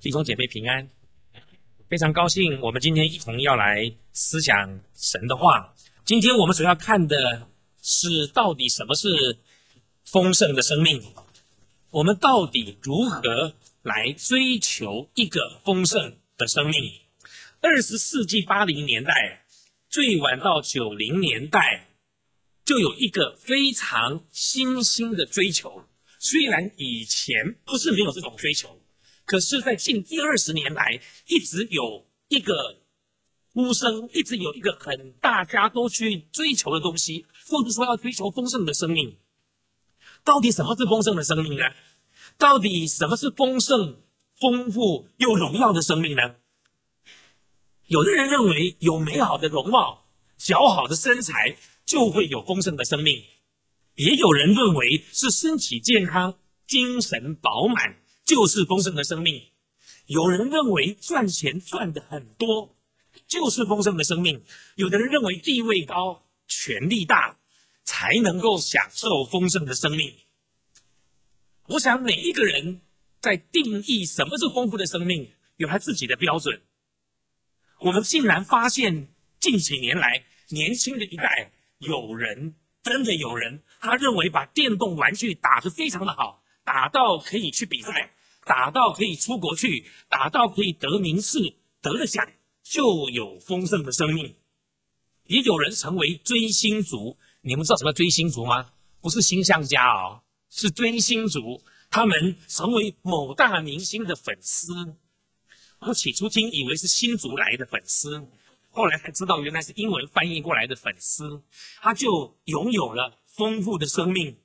弟兄姐妹平安，非常高兴，我们今天一同要来思想神的话。今天我们所要看的是，到底什么是丰盛的生命？我们到底如何来追求一个丰盛的生命？二十世纪八零年代，最晚到九零年代，就有一个非常新兴的追求。虽然以前不是没有这种追求。可是，在近一二十年来，一直有一个呼声，一直有一个很大家都去追求的东西，或者说要追求丰盛的生命。到底什么是丰盛的生命呢？到底什么是丰盛、丰富又荣耀的生命呢？有的人认为有美好的容貌、姣好的身材就会有丰盛的生命，也有人认为是身体健康、精神饱满。就是丰盛的生命。有人认为赚钱赚的很多，就是丰盛的生命；有的人认为地位高、权力大，才能够享受丰盛的生命。我想每一个人在定义什么是丰富的生命，有他自己的标准。我们竟然发现近几年来，年轻的一代有人真的有人，他认为把电动玩具打得非常的好，打到可以去比赛。打到可以出国去，打到可以得名次，得了奖就有丰盛的生命。也有人成为追星族，你们知道什么追星族吗？不是星象家哦，是追星族。他们成为某大明星的粉丝。我起初听以为是新族来的粉丝，后来才知道原来是英文翻译过来的粉丝。他就拥有了丰富的生命。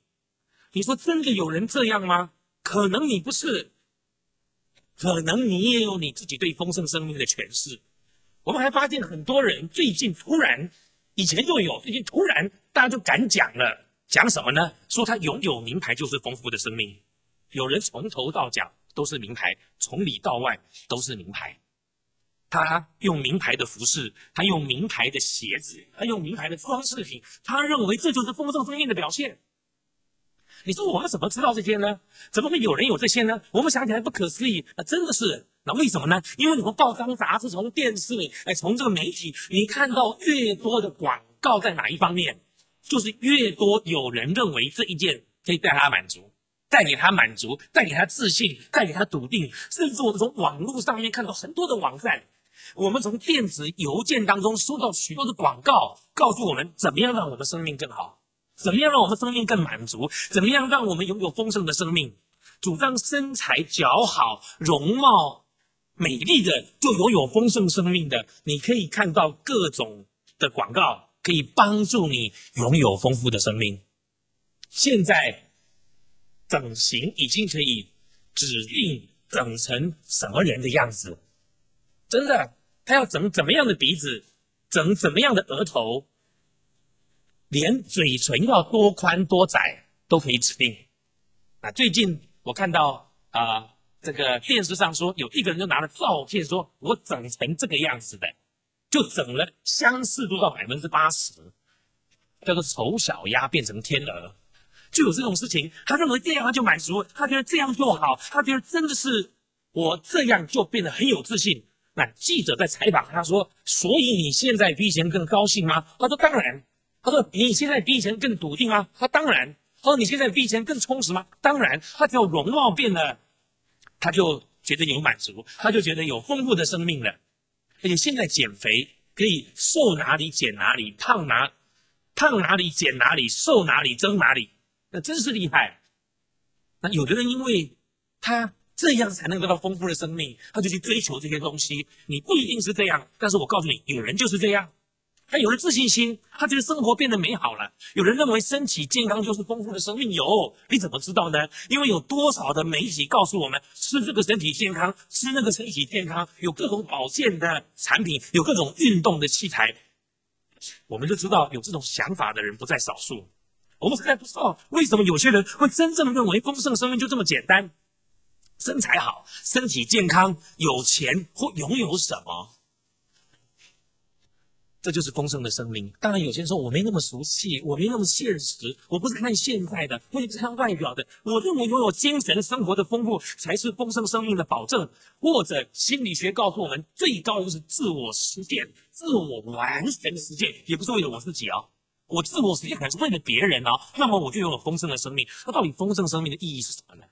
你说真的有人这样吗？可能你不是。可能你也有你自己对丰盛生命的诠释。我们还发现很多人最近突然，以前就有，最近突然大家就敢讲了，讲什么呢？说他拥有名牌就是丰富的生命。有人从头到脚都是名牌，从里到外都是名牌。他用名牌的服饰，他用名牌的鞋子，他用名牌的装饰品，他认为这就是丰盛生命的表现。你说我们怎么知道这些呢？怎么会有人有这些呢？我们想起来不可思议，那真的是，那为什么呢？因为你们报章杂志、从电视，哎，从这个媒体，你看到越多的广告在哪一方面，就是越多有人认为这一件可以带他满足，带给他满足，带给他自信，带给他笃定。甚至我们从网络上面看到很多的网站，我们从电子邮件当中收到许多的广告，告诉我们怎么样让我们生命更好。怎么样让我们生命更满足？怎么样让我们拥有丰盛的生命？主张身材姣好、容貌美丽的，就拥有丰盛生命的。你可以看到各种的广告，可以帮助你拥有丰富的生命。现在整形已经可以指定整成什么人的样子，真的，他要整怎么样的鼻子，整怎么样的额头。连嘴唇要多宽多窄都可以指定。啊，最近我看到啊，这个电视上说有一个人就拿了照片，说我整成这个样子的，就整了相似度到百分之八十，叫做丑小鸭变成天鹅，就有这种事情。他认为这样他就满足，他觉得这样就好，他觉得真的是我这样就变得很有自信。那记者在采访他说：“所以你现在比以前更高兴吗？”他说：“当然。”他说：“你现在比以前更笃定吗？”他当然。他说：“你现在比以前更充实吗？”当然。他只要容貌变了，他就觉得有满足，他就觉得有丰富的生命了。而且现在减肥可以瘦哪里减哪里，胖哪胖哪里减哪里，瘦哪里增哪里，那真是厉害。那有的人因为他这样才能得到丰富的生命，他就去追求这些东西。你不一定是这样，但是我告诉你，有人就是这样。他有了自信心，他觉得生活变得美好了。有人认为身体健康就是丰富的生命，有你怎么知道呢？因为有多少的媒体告诉我们吃这个身体健康，吃那个身体健康，有各种保健的产品，有各种运动的器材，我们就知道有这种想法的人不在少数。我们实在不知道为什么有些人会真正认为丰盛生命就这么简单，身材好、身体健康、有钱或拥有什么。这就是丰盛的生命。当然，有些人说我没那么熟悉，我没那么现实，我不是看现在的，我也不是看外表的。我认为拥有精神生活的丰富才是丰盛生命的保证。或者心理学告诉我们，最高就是自我实现、自我完全的实现，也不是为了我自己啊。我自我实现可能是为了别人啊。那么我就拥有丰盛的生命。那到底丰盛生命的意义是什么呢？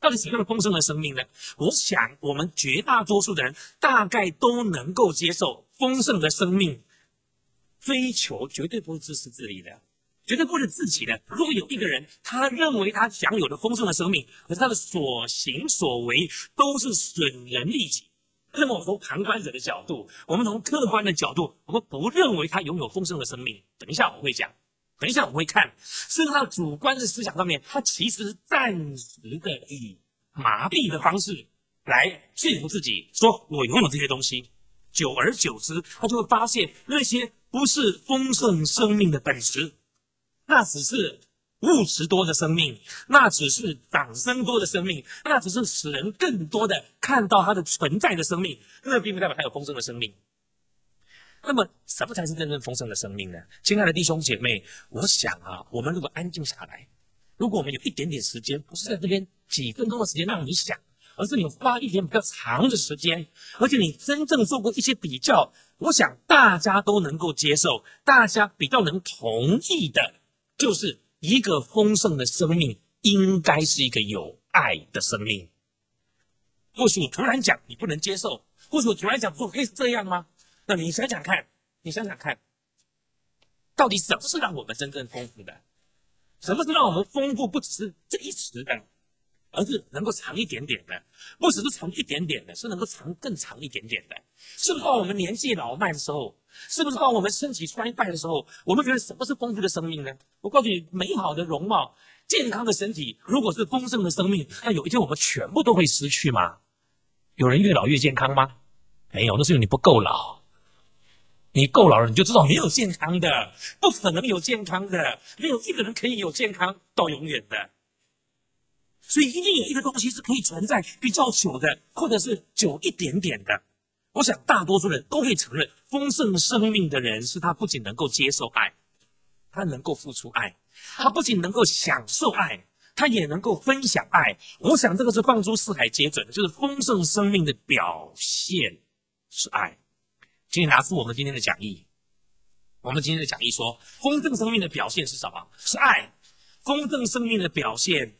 到底什么样的丰盛的生命呢？我想，我们绝大多数的人大概都能够接受丰盛的生命。追求绝对不是自私自利的，绝对不是自己的。如果有一个人，他认为他享有的丰盛的生命，可是他的所行所为都是损人利己，那么我从旁观者的角度，我们从客观的角度，我们不认为他拥有丰盛的生命。等一下我会讲，等一下我会看，甚至他主观的思想上面，他其实是暂时的以麻痹的方式来说服自己，说我拥有这些东西。久而久之，他就会发现那些。不是丰盛生命的本质，那只是物质多的生命，那只是掌声多的生命，那只是使人更多的看到它的存在的生命，那并不代表它有丰盛的生命。那么，什么才是真正丰盛的生命呢？亲爱的弟兄姐妹，我想啊，我们如果安静下来，如果我们有一点点时间，不是在这边几分钟的时间让你想。而是你花一点比较长的时间，而且你真正做过一些比较，我想大家都能够接受，大家比较能同意的，就是一个丰盛的生命应该是一个有爱的生命。或许我突然讲你不能接受，或许我突然讲不可以是这样吗？那你想想看，你想想看，到底什么是让我们真正丰富的？什么是让我们丰富不只是这一时的？而是能够长一点点的，不只是长一点点的，是能够长更长一点点的。是不是到我们年纪老迈的时候？是不是到我们身体衰败的时候？我们觉得什么是丰富的生命呢？我告诉你，美好的容貌、健康的身体，如果是丰盛的生命，那有一天我们全部都会失去吗？有人越老越健康吗？没有，那是因为你不够老。你够老了，你就知道没有健康的，不可能有健康的，没有一个人可以有健康到永远的。所以一定有一个东西是可以存在比较久的，或者是久一点点的。我想大多数人都会承认，丰盛生命的人是他不仅能够接受爱，他能够付出爱，他不仅能够享受爱，他也能够分享爱。我想这个是放诸四海皆准的，就是丰盛生命的表现是爱。请你拿出我们今天的讲义，我们今天的讲义说，丰盛生命的表现是什么？是爱。丰盛生命的表现。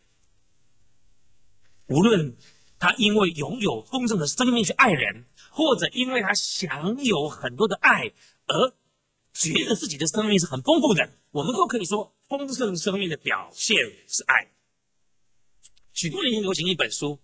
无论他因为拥有丰盛的生命去爱人，或者因为他享有很多的爱而觉得自己的生命是很丰富的，我们都可以说丰盛生命的表现是爱。许多年前流行一本书，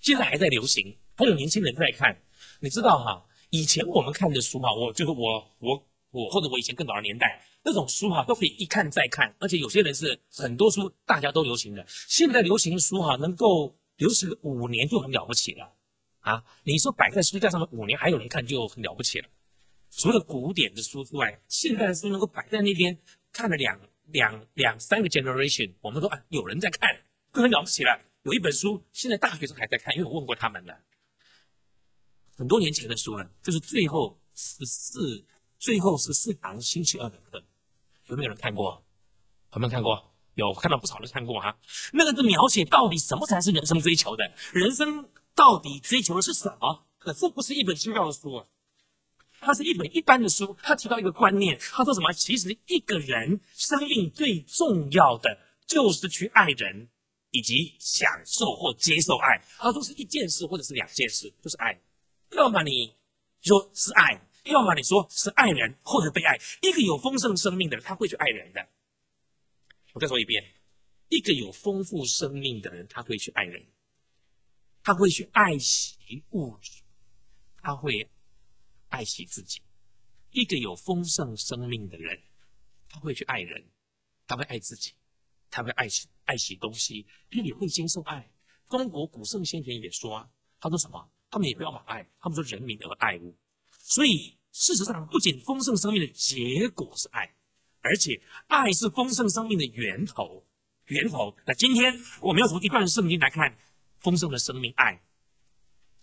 现在还在流行，还有年轻人在看。你知道哈，以前我们看的书哈，我就是我我我或者我以前更早的年代那种书哈，都可以一看再看，而且有些人是很多书大家都流行的。现在流行书哈，能够。流行五年就很了不起了，啊！你说摆在书架上面五年还有人看就很了不起了。除了古典的书之外，现在的书能够摆在那边看了两两两三个 generation，我们说啊有人在看，就很了不起了。有一本书现在大学生还在看，因为我问过他们了。很多年前的书了，就是最后十四最后十四堂星期二的课，有没有人看过？有没有看过？有看到不少人看过哈，那个是描写到底什么才是人生追求的，人生到底追求的是什么？可这不是一本奇妙的书啊，它是一本一般的书。他提到一个观念，他说什么？其实一个人生命最重要的就是去爱人，以及享受或接受爱。他说是一件事或者是两件事，就是爱。要么你说是爱，要么你说是爱人或者被爱。一个有丰盛生命的人，他会去爱人的。我再说一遍，一个有丰富生命的人，他会去爱人，他会去爱惜物质，他会爱惜自己。一个有丰盛生命的人，他会去爱人，他会爱自己，他会爱惜爱惜东西，因为你会接受爱。中国古圣先贤也说啊，他说什么？他们也不要把爱，他们说人民而爱物。所以事实上，不仅丰盛生命的结果是爱。而且，爱是丰盛生命的源头，源头。那今天我们要从一段圣经来看，丰盛的生命爱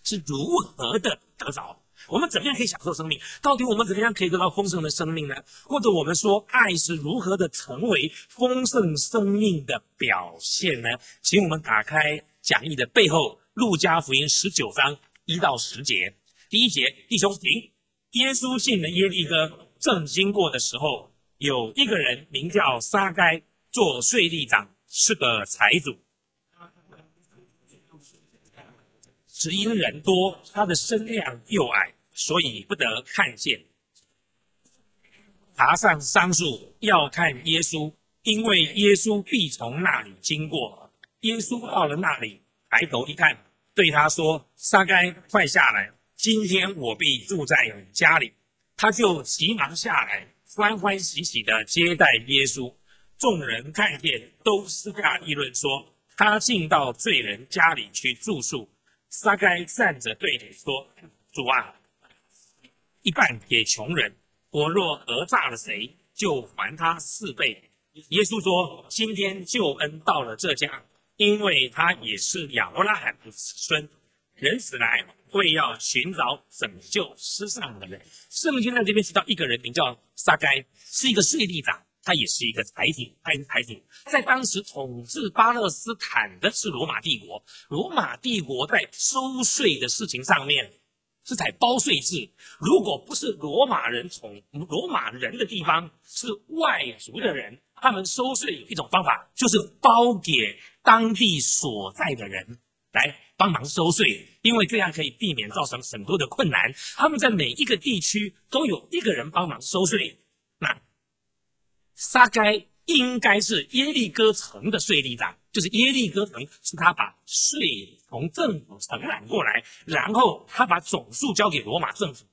是如何的得着，我们怎么样可以享受生命？到底我们怎么样可以得到丰盛的生命呢？或者我们说，爱是如何的成为丰盛生命的表现呢？请我们打开讲义的背后，《路加福音》十九章一到十节。第一节，弟兄请。耶稣信的耶利哥正经过的时候，有一个人名叫撒该，做税吏长，是个财主。只因人多，他的身量又矮，所以不得看见。爬上桑树要看耶稣，因为耶稣必从那里经过。耶稣到了那里，抬头一看，对他说：“撒该，快下来！今天我必住在你家里。”他就急忙下来，欢欢喜喜地接待耶稣。众人看见，都私下议论说：“他进到罪人家里去住宿。”撒该站着对你说：“主啊，一半给穷人，我若讹诈了谁，就还他四倍。”耶稣说：“今天救恩到了这家，因为他也是亚伯拉罕的子孙。人死来会要寻找拯救失丧的人。”圣经在这边提到一个人名叫撒该，是一个税吏长。他也是一个财警，他是财警，在当时统治巴勒斯坦的是罗马帝国。罗马帝国在收税的事情上面是采包税制，如果不是罗马人从罗马人的地方，是外族的人，他们收税有一种方法，就是包给当地所在的人来帮忙收税，因为这样可以避免造成很多的困难。他们在每一个地区都有一个人帮忙收税，那。沙该应该是耶利哥城的税吏长，就是耶利哥城是他把税从政府承揽过来，然后他把总数交给罗马政府。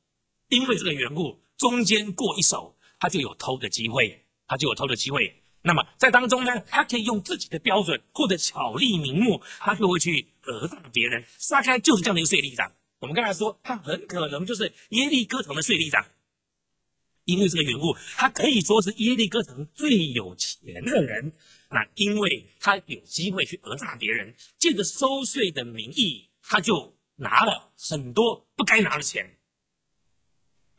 因为这个缘故，中间过一手，他就有偷的机会，他就有偷的机会。那么在当中呢，他可以用自己的标准或者巧立名目，他就会去讹诈别人。撒该就是这样的一个税吏长。我们刚才说，他很可能就是耶利哥城的税吏长。因为这个缘故，他可以说是耶利哥城最有钱的人。那因为他有机会去讹诈别人，借着收税的名义，他就拿了很多不该拿的钱。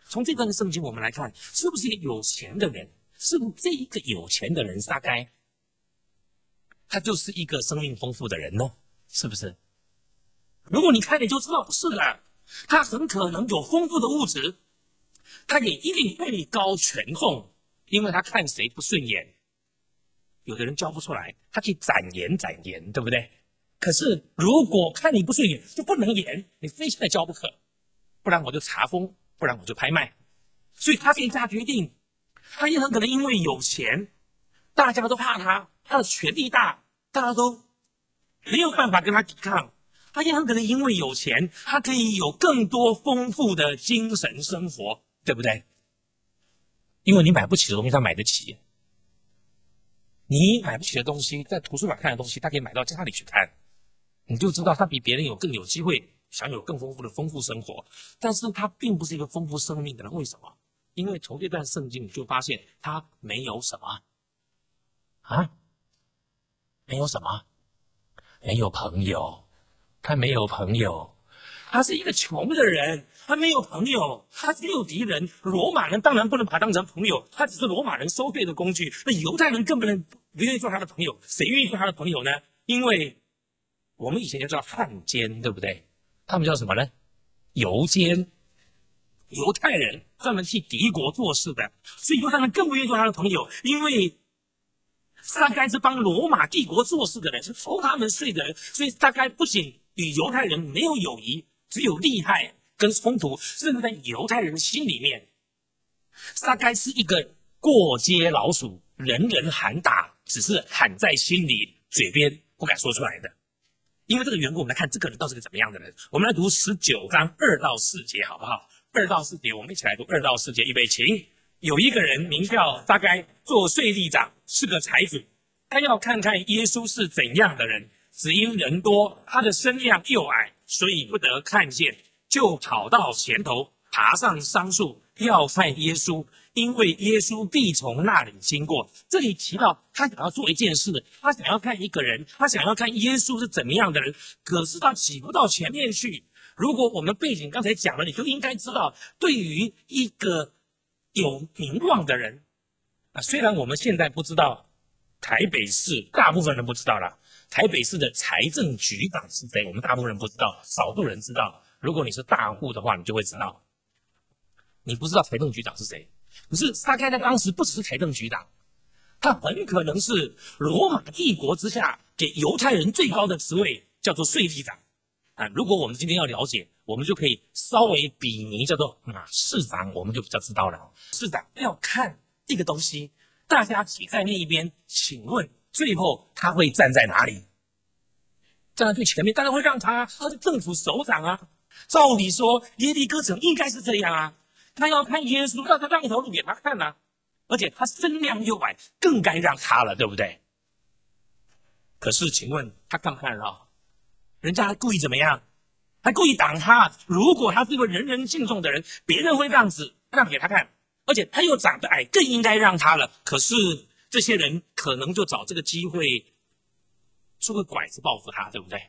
从这段圣经我们来看，是不是一个有钱的人？是不是这一个有钱的人撒该，他就是一个生命丰富的人呢？是不是？如果你看你就知道不是的，他很可能有丰富的物质。他也一定位高权重，因为他看谁不顺眼，有的人教不出来，他可以展言展言，对不对？可是如果看你不顺眼，就不能演，你非现在教不可，不然我就查封，不然我就拍卖。所以他可以下决定，他也很可能因为有钱，大家都怕他，他的权力大，大家都没有办法跟他抵抗。他也很可能因为有钱，他可以有更多丰富的精神生活。对不对？因为你买不起的东西，他买得起；你买不起的东西，在图书馆看的东西，他可以买到家里去看。你就知道他比别人有更有机会享有更丰富的丰富生活。但是他并不是一个丰富生命的人，为什么？因为从这段圣经你就发现他没有什么啊，没有什么，没有朋友，他没有朋友。他是一个穷的人，他没有朋友，他只有敌人。罗马人当然不能把他当成朋友，他只是罗马人收费的工具。那犹太人更不能不愿意做他的朋友。谁愿意做他的朋友呢？因为我们以前就叫汉奸，对不对？他们叫什么呢？犹奸。犹太人专门替敌国做事的，所以犹太人更不愿意做他的朋友，因为撒该是帮罗马帝国做事的人，是收他们税的人，所以撒该不仅与犹太人没有友谊。只有利害跟冲突，甚至在犹太人心里面，撒该是一个过街老鼠，人人喊打，只是喊在心里，嘴边不敢说出来的。因为这个缘故，我们来看这个人到底是个怎么样的人。我们来读十九章二到四节，好不好？二到四节，我们一起来读二到四节。预备，请。有一个人名叫撒该，做税吏长，是个财主，他要看看耶稣是怎样的人，只因人多，他的身量又矮。所以不得看见，就跑到前头，爬上桑树，要看耶稣，因为耶稣必从那里经过。这里提到他想要做一件事，他想要看一个人，他想要看耶稣是怎么样的人。可是他挤不到前面去，如果我们背景刚才讲了，你就应该知道，对于一个有名望的人啊，虽然我们现在不知道台北市，大部分人不知道了，台北市的财政局长是谁，我们大部分人不知道，少数人知道。如果你是大户的话，你就会知道。你不知道财政局长是谁，可是撒该在当时不只是财政局长，他很可能是罗马帝国之下给犹太人最高的职位，叫做税吏长。啊，如果我们今天要了解，我们就可以稍微比拟叫做马市长，我们就比较知道了。市长要看这个东西，大家挤在那一边，请问最后他会站在哪里？站在最前面，当然会让他，他是政府首长啊。照理说，耶利哥城应该是这样啊。他要看耶稣，让他让一条路给他看啊。而且他身量又矮，更该让他了，对不对？可是，请问他看不看到？人家还故意怎么样？还故意挡他。如果他是一个人人敬重的人，别人会这样子让给他看。而且他又长得矮，更应该让他了。可是这些人可能就找这个机会出个拐子报复他，对不对？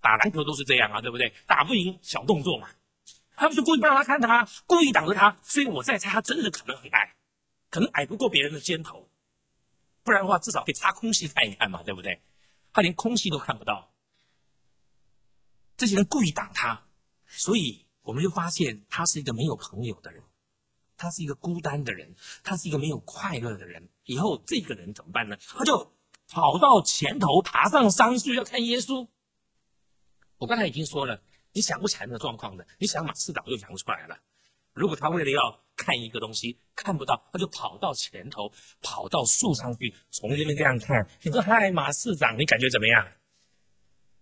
打篮球都是这样啊，对不对？打不赢小动作嘛，他们就故意不让他看他，故意挡着他。所以我在猜，他真的可能很矮，可能矮不过别人的肩头，不然的话至少可以插空气看一看嘛，对不对？他连空气都看不到，这些人故意挡他，所以我们就发现他是一个没有朋友的人，他是一个孤单的人，他是一个没有快乐的人。以后这个人怎么办呢？他就跑到前头，爬上桑树要看耶稣。我刚才已经说了，你想不起来那个状况的，你想马市长又想不出来了。如果他为了要看一个东西看不到，他就跑到前头，跑到树上去，从这边这样看。你说：“嗨，马市长，你感觉怎么样？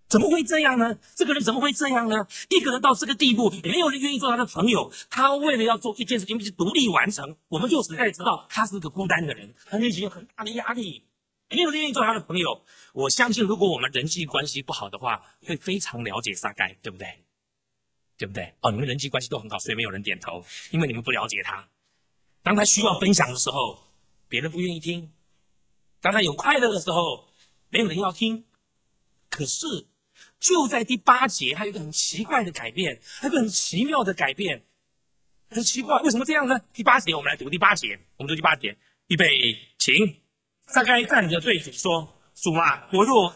怎么会这样呢？这个人怎么会这样呢？一个人到这个地步，没有人愿意做他的朋友。他为了要做一件事情，必须独立完成。我们就实在知道，他是个孤单的人，他内心有很大的压力。”没有人愿意做他的朋友。我相信，如果我们人际关系不好的话，会非常了解沙盖，对不对？对不对？哦，你们人际关系都很好，所以没有人点头，因为你们不了解他。当他需要分享的时候，别人不愿意听；当他有快乐的时候，没有人要听。可是，就在第八节，还有一个很奇怪的改变，还有一个很奇妙的改变，很奇怪，为什么这样呢？第八节，我们来读第八节，我们读第八节，预备，请。撒该站着对主说：“主啊，我若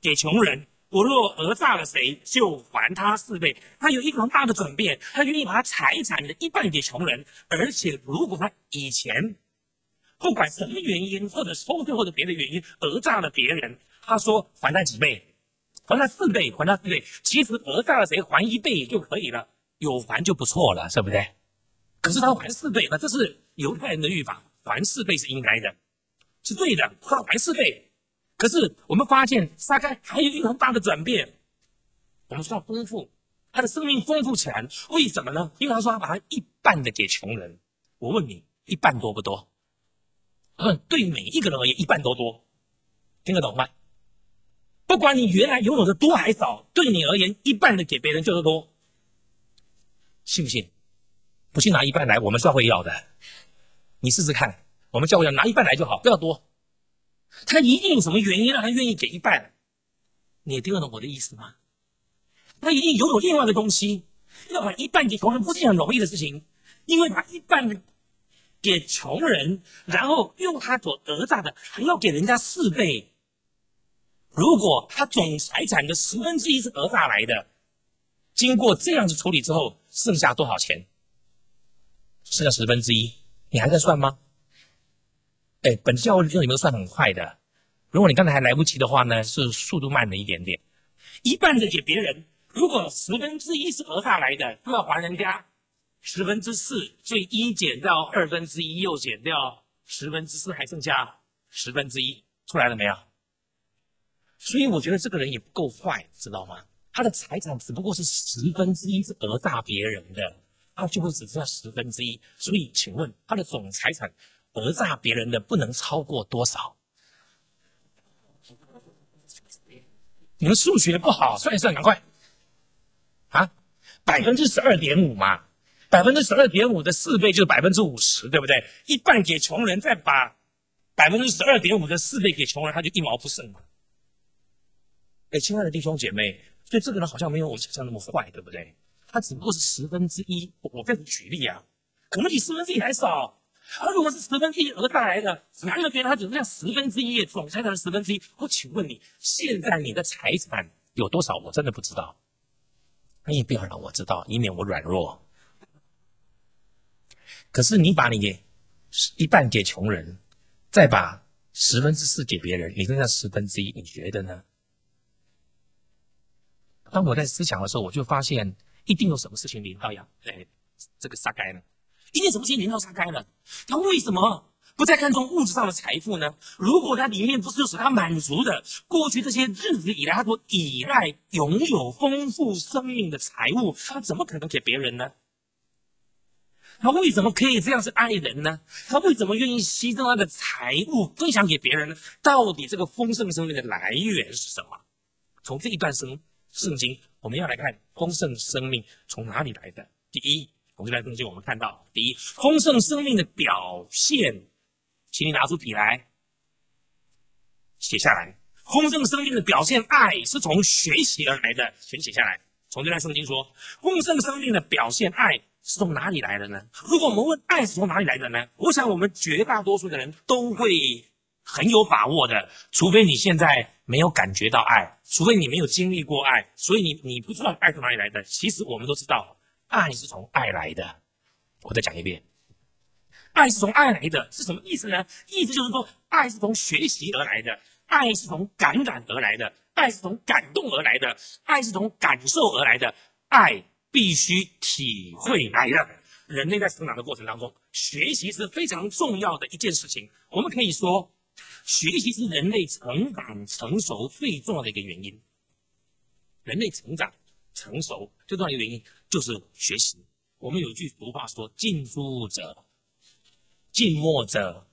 给穷人，我若讹诈了谁，就还他四倍。他有一个很大的转变，他愿意把他财产的一半给穷人，而且如果他以前不管什么原因，或者偷税或者别的原因讹诈了别人，他说还他几倍，还他四倍，还他四倍。其实讹诈了谁还一倍就可以了，有还就不错了，是不是？可是他还四倍，那这是犹太人的律法，还四倍是应该的。”是对的，他还四倍。可是我们发现撒该还有一个很大的转变。我们说他丰富，他的生命丰富起来，为什么呢？因为他说他把他一半的给穷人。我问你，一半多不多？嗯，对每一个人而言，一半多多，听得懂吗？不管你原来拥有的多还少，对你而言，一半的给别人就是多。信不信？不信拿一半来，我们是会要的。你试试看。我们教会要拿一半来就好，不要多。他一定有什么原因让他愿意给一半，你听得懂我的意思吗？他一定拥有另外的东西，要把一半给穷人不是很容易的事情，因为把一半给穷人，然后用他所讹诈的还要给人家四倍。如果他总财产的十分之一是讹诈来的，经过这样子处理之后，剩下多少钱？剩下十分之一，你还在算吗？哎，本教会有没有算很快的？如果你刚才还来不及的话呢，是速度慢了一点点。一半的给别人，如果十分之一是讹诈来的，就要还人家十分之四，所以一减掉二分之一，又减掉十分之四，还剩下十分之一，出来了没有？所以我觉得这个人也不够坏，知道吗？他的财产只不过是十分之一是讹诈别人的，他就会只剩下十分之一。所以，请问他的总财产？讹诈别人的不能超过多少？你们数学不好，算一算，赶快啊！百分之十二点五嘛，百分之十二点五的四倍就是百分之五十，对不对？一半给穷人，再把百分之十二点五的四倍给穷人，他就一毛不剩嘛。哎，亲爱的弟兄姐妹，所以这个人好像没有我想象那么坏，对不对？他只不过是十分之一。我跟你举例啊，可能比十分之一还少。而如果是十分之一而带来的，哪有别人他只剩下十分之一，总财产的十分之一？我请问你，现在你的财产有多少？我真的不知道。你也不要让我知道，以免我软弱。可是你把你给一半给穷人，再把十分之四给别人，你剩下十分之一，你觉得呢？当我在思想的时候，我就发现一定有什么事情临到呀，哎，这个撒该呢？一定什么事情临到撒该了？他为什么？不再看重物质上的财富呢？如果他里面不是使他满足的，过去这些日子以来，他所依赖拥有丰富生命的财物，他怎么可能给别人呢？他为什么可以这样子爱人呢？他为什么愿意牺牲他的财物分享给别人呢？到底这个丰盛生命的来源是什么？从这一段生圣经，我们要来看丰盛生命从哪里来的。第一，从这段圣经我们看到，第一，丰盛生命的表现。请你拿出笔来，写下来。丰盛生命的表现，爱是从学习而来的，全写下来。从这段圣经说，丰盛生命的表现，爱是从哪里来的呢？如果我们问爱是从哪里来的呢？我想我们绝大多数的人都会很有把握的，除非你现在没有感觉到爱，除非你没有经历过爱，所以你你不知道爱从哪里来的。其实我们都知道，爱是从爱来的。我再讲一遍。爱是从爱来的，是什么意思呢？意思就是说，爱是从学习而来的，爱是从感染而来的，爱是从感动而来的，爱是从感受而来的，爱必须体会来的。人类在成长的过程当中，学习是非常重要的一件事情。我们可以说，学习是人类成长成熟最重要的一个原因。人类成长成熟最重要的原因就是学习。我们有句俗话说：“近朱者。”静默者，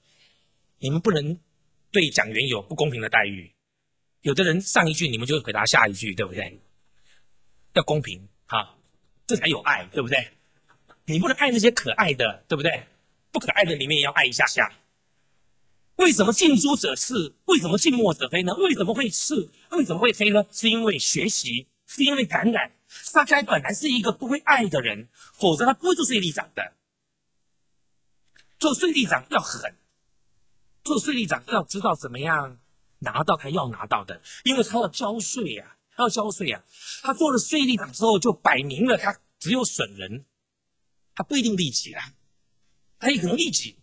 你们不能对讲员有不公平的待遇。有的人上一句，你们就会回答下一句，对不对？要公平哈，这才有爱，对不对？你不能爱那些可爱的，对不对？不可爱的里面也要爱一下下。为什么近朱者赤？为什么近墨者黑呢？为什么会赤？为什么会黑呢？是因为学习，是因为感染。撒开本来是一个不会爱的人，否则他不会做税利长的。做税利长要狠，做税利长要知道怎么样拿到他要拿到的，因为他要交税呀，他要交税呀。他做了税利长之后，就摆明了他只有损人，他不一定利己啊，他也可能利己。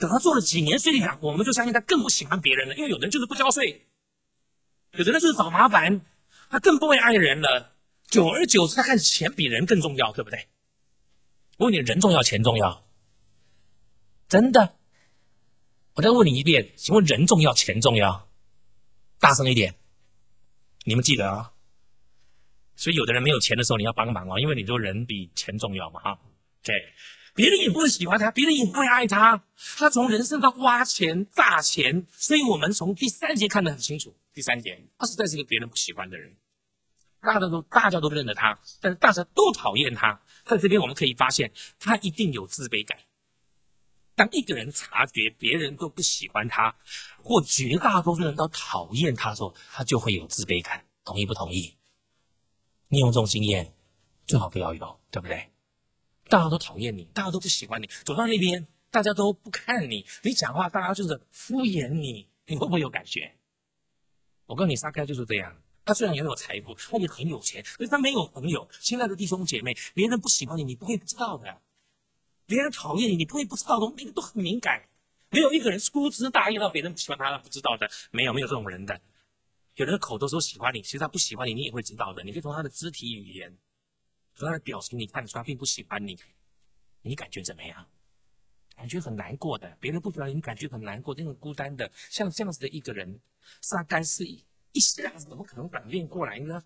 等他做了几年税吏长，我们就相信他更不喜欢别人了，因为有的人就是不交税，有的人就是找麻烦，他更不会爱人了。久而久之，他看钱比人更重要，对不对？我问你，人重要，钱重要？真的，我再问你一遍，请问人重要，钱重要？大声一点，你们记得啊。所以有的人没有钱的时候，你要帮忙哦，因为你说人比钱重要嘛，哈。对，别人也不会喜欢他，别人也不会爱他，他从人身上挖钱、榨钱。所以我们从第三节看得很清楚，第三节他实在是一个别人不喜欢的人，大家都大家都认得他，但是大家都讨厌他。在这边我们可以发现，他一定有自卑感。当一个人察觉别人都不喜欢他，或绝大多数人都讨厌他的时候，他就会有自卑感。同意不同意？你有这种经验，最好不要有，对不对？大家都讨厌你，大家都不喜欢你，走到那边，大家都不看你，你讲话大家就是敷衍你，你会不会有感觉？我告诉你，撒开就是这样。他虽然拥有财富，他也很有钱，可是他没有朋友。亲爱的弟兄姐妹，别人不喜欢你，你不会不知道的。别人讨厌你，你不会不知道的。每个都很敏感，没有一个人粗枝大叶到别人不喜欢他不知道的。没有，没有这种人的。有人口都说喜欢你，其实他不喜欢你，你也会知道的。你可以从他的肢体语言，从他的表情，你看得出他并不喜欢你。你感觉怎么样？感觉很难过的。别人不喜欢你，感觉很难过，那种孤单的。像这样子的一个人，撒该是一一下子怎么可能转变过来呢？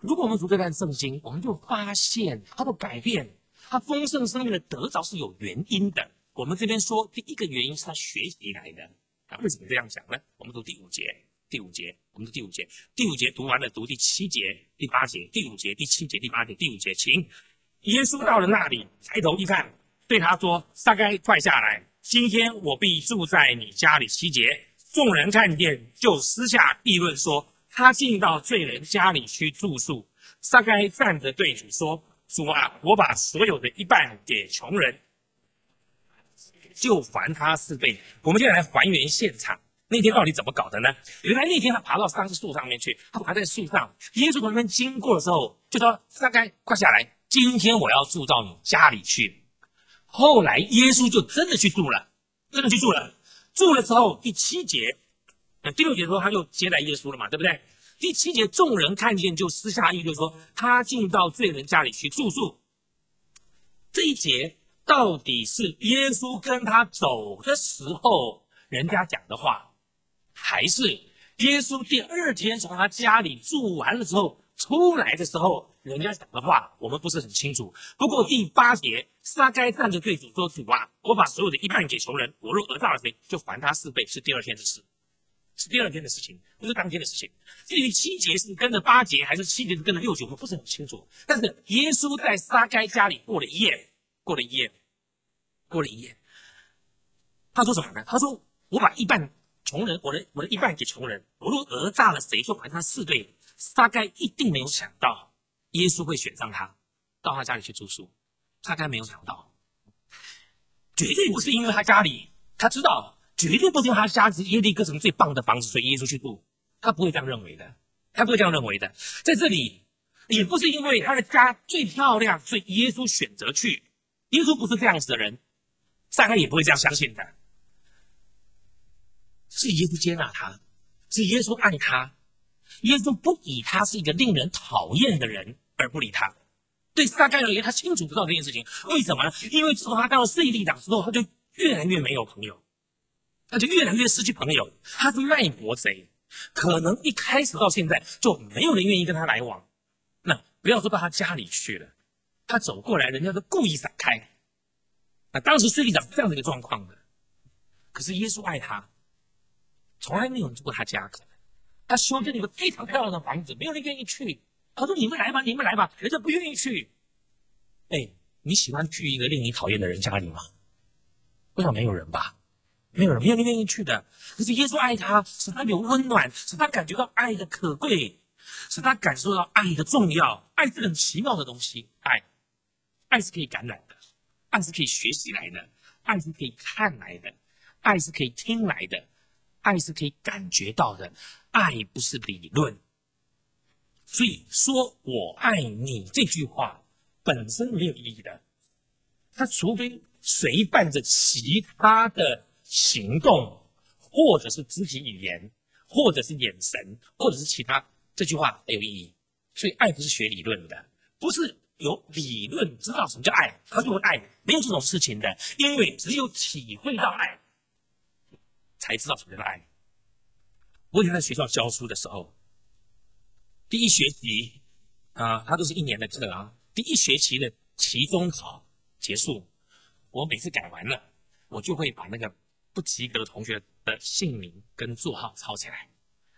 如果我们读这段圣经，我们就发现他的改变。他丰盛生命的得着是有原因的。我们这边说第一个原因是他学习来的。他为什么这样讲呢？我们读第五节，第五节，我们的第五节，第五节读完了，读第七节、第八节，第五节、第七节、第八节，第五节，请耶稣到了那里，抬头一看，对他说：“撒该，快下来！今天我必住在你家里。”七节，众人看见，就私下议论说：“他进到罪人家里去住宿，撒该站着对主说：“主啊，我把所有的一半给穷人，就还他四倍。”我们现在来还原现场，那天到底怎么搞的呢？原来那天他爬到桑树上面去，他爬在树上，耶稣从那边经过的时候，就说：“撒该，快下来，今天我要住到你家里去。”后来耶稣就真的去住了，真的去住了。住了之后，第七节。第六节说他就接待耶稣了嘛，对不对？第七节众人看见就私下议论说他进到罪人家里去住宿。这一节到底是耶稣跟他走的时候人家讲的话，还是耶稣第二天从他家里住完了之后出来的时候人家讲的话？我们不是很清楚。不过第八节撒该站着对主说：“主啊，我把所有的一半给穷人，我若讹诈了谁，就还他四倍。”是第二天的事。是第二天的事情，不是当天的事情。至于七节是跟着八节，还是七节是跟着六节，我们不是很清楚。但是耶稣在撒该家里过了一夜，过了一夜，过了一夜。他说什么呢？他说：“我把一半穷人，我的我的一半给穷人。我若讹诈了谁，就还他四倍。”撒该一定没有想到耶稣会选上他，到他家里去住宿。撒该没有想到，绝对不是因为他家里，他知道。绝对不是他家是耶利哥城最棒的房子，所以耶稣去住，他不会这样认为的，他不会这样认为的。在这里，也不是因为他的家最漂亮，所以耶稣选择去。耶稣不是这样子的人，撒该也不会这样相信的。是耶稣接纳他，是耶稣爱他，耶稣不以他是一个令人讨厌的人而不理他。对撒该而言，他清楚知道这件事情，为什么呢？因为自从他当了税吏长之后，他就越来越没有朋友。他就越来越失去朋友，他是卖国贼，可能一开始到现在就没有人愿意跟他来往。那不要说到他家里去了，他走过来，人家都故意闪开。那当时税吏长是这样的一个状况的，可是耶稣爱他，从来没有人住过他家。可能他修建了一个非常漂亮的房子，没有人愿意去。他说：“你们来吧，你们来吧。”人家不愿意去。哎，你喜欢去一个令你讨厌的人家里吗？我想没有人吧。没有人，没有人愿意去的。可是耶稣爱他，使他有温暖，使他感觉到爱的可贵，使他感受到爱的重要。爱是很奇妙的东西，爱，爱是可以感染的，爱是可以学习来的，爱是可以看来的，爱是可以听来的，爱是可以感觉到的。爱不是理论，所以说我爱你这句话本身没有意义的。他除非随伴着其他的。行动，或者是肢体语言，或者是眼神，或者是其他，这句话才有意义。所以爱不是学理论的，不是有理论知道什么叫爱，他就会爱，没有这种事情的。因为只有体会到爱，才知道什么叫爱。我以前在学校教书的时候，第一学期啊，他都是一年的课啊，第一学期的期中考结束，我每次改完了，我就会把那个。不及格的同学的姓名跟座号抄起来，